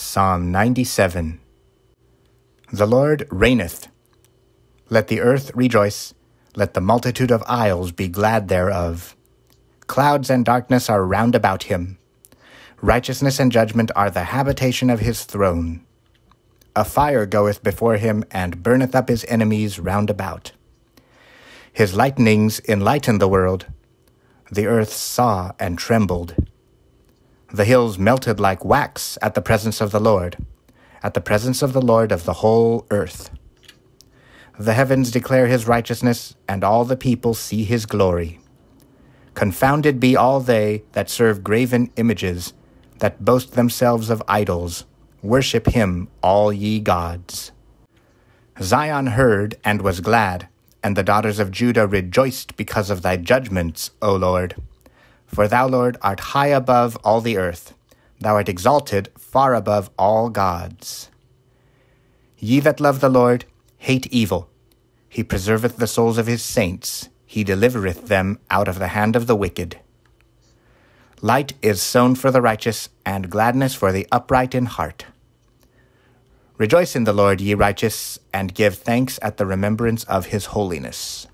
Psalm 97 The Lord reigneth. Let the earth rejoice, let the multitude of isles be glad thereof. Clouds and darkness are round about him. Righteousness and judgment are the habitation of his throne. A fire goeth before him, and burneth up his enemies round about. His lightnings enlighten the world. The earth saw and trembled. The hills melted like wax at the presence of the Lord, at the presence of the Lord of the whole earth. The heavens declare his righteousness, and all the people see his glory. Confounded be all they that serve graven images, that boast themselves of idols. Worship him, all ye gods. Zion heard and was glad, and the daughters of Judah rejoiced because of thy judgments, O Lord. For thou, Lord, art high above all the earth, thou art exalted far above all gods. Ye that love the Lord, hate evil. He preserveth the souls of his saints, he delivereth them out of the hand of the wicked. Light is sown for the righteous, and gladness for the upright in heart. Rejoice in the Lord, ye righteous, and give thanks at the remembrance of his holiness.